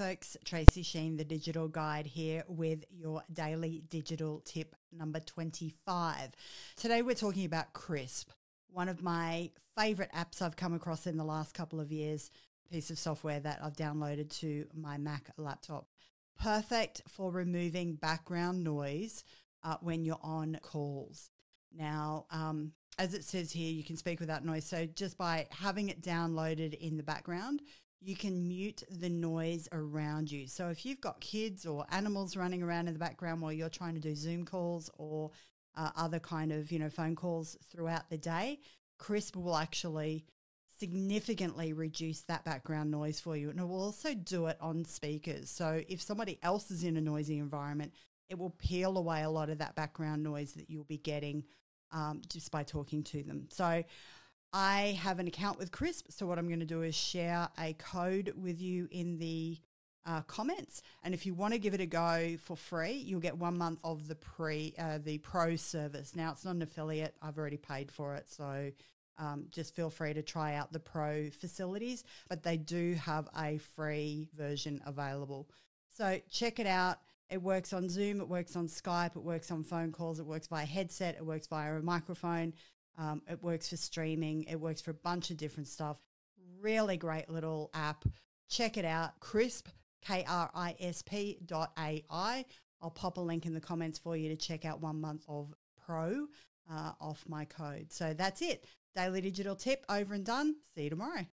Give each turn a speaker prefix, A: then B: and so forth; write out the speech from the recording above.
A: Folks, Tracy Sheen, the digital guide here with your daily digital tip number 25. Today we're talking about Krisp, one of my favorite apps I've come across in the last couple of years, piece of software that I've downloaded to my Mac laptop. Perfect for removing background noise uh, when you're on calls. Now, um, as it says here, you can speak without noise. So just by having it downloaded in the background, you can mute the noise around you. So if you've got kids or animals running around in the background while you're trying to do Zoom calls or uh, other kind of, you know, phone calls throughout the day, Krisp will actually significantly reduce that background noise for you. And it will also do it on speakers. So if somebody else is in a noisy environment, it will peel away a lot of that background noise that you'll be getting um, just by talking to them. So I have an account with Krisp. So what I'm going to do is share a code with you in the uh, comments. And if you want to give it a go for free, you'll get one month of the pre uh, the pro service. Now it's not an affiliate. I've already paid for it, so um, just feel free to try out the pro facilities. But they do have a free version available. So check it out. It works on Zoom. It works on Skype. It works on phone calls. It works via headset. It works via a microphone. Um, it works for streaming. It works for a bunch of different stuff. Really great little app. Check it out. Krisp, K R I S P dot A I. I'll pop a link in the comments for you to check out one month of Pro uh, off my code. So that's it. Daily digital tip over and done. See you tomorrow.